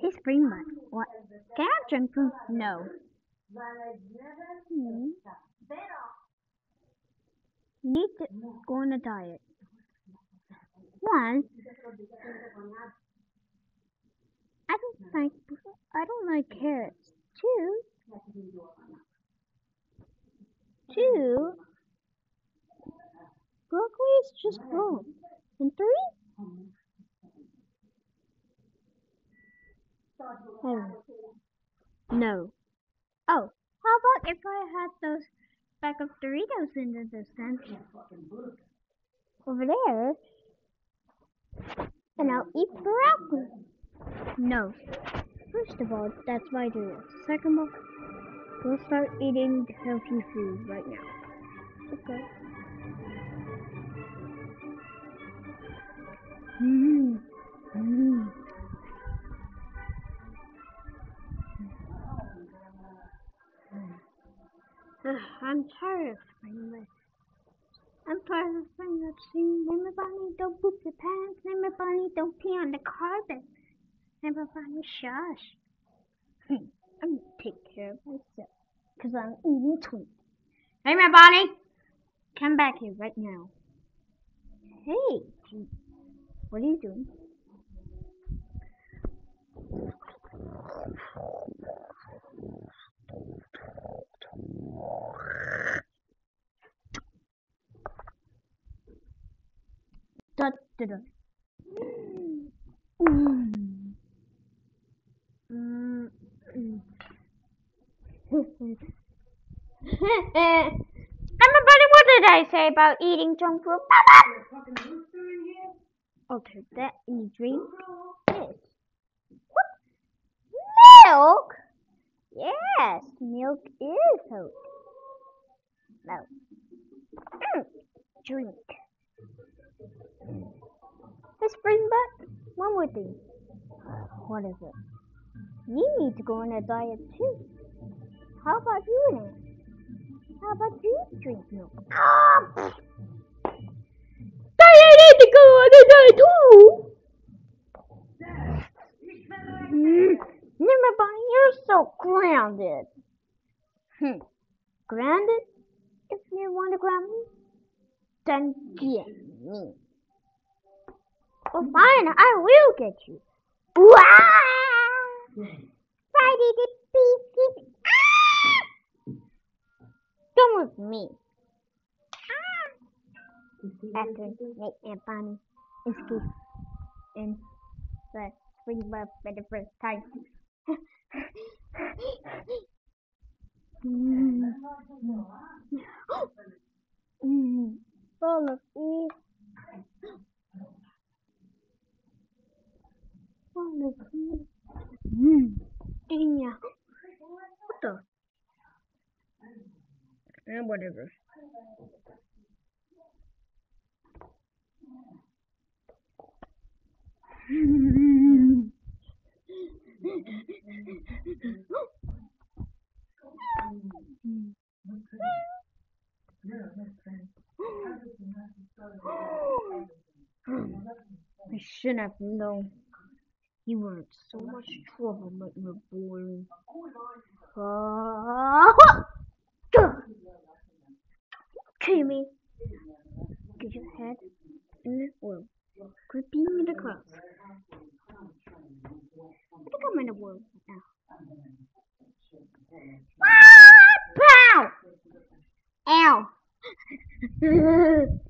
Hey, Springbutt. What? Can I drink from? No. Hmm. Need to go on a diet. One, I don't like I don't like carrots. Two, two, broccoli is just wrong. And three, seven. No. Oh, how about if I had those bag of Doritos in the distance? Over there. And I'll eat broccoli. No. First of all, that's my idea. Second of all, we'll start eating healthy food right now. Okay. Mmm. I'm tired of spring I'm tired of spring that singing. Name bunny, don't poop your pants. Name bunny, don't pee on the carpet. Name bunny, shush. I'm gonna take care of myself. Cause I'm eating tweet. Hey, my bunny! Come back here right now. Hey, what are you doing? Mm. Everybody, what did I say about eating junk food? Okay, that you drink this. What? Milk? Yes, milk is healthy. Milk. Mm. Drink. Hey, Springbutt, one more thing. What is it? You need to go on a diet too. How about you, Nan? How about you drink milk? Ah! I need to go on a diet too. Mm. Remember, you're so grounded. Hmm. Grounded? If you want to ground me, then get me. Well, fine, I will get you. Friday the beat. Come with me. After Nate and Bonnie escape in the spring love for the first time. mm. Of eve. Full of eve. Mm. Yeah. What the? Eh, whatever. I should have known. You were in so much trouble, but you're boring. Ah! Kill me. Get your head in the oil. Quit being in the clouds. I think I'm in the world now. Ah! Pow! Ow!